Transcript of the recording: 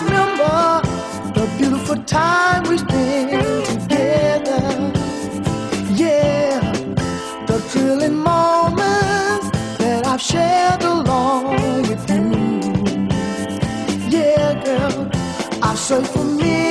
remember the beautiful time we spent together. Yeah, the thrilling moments that I've shared along with you. Yeah, girl, I've searched for me.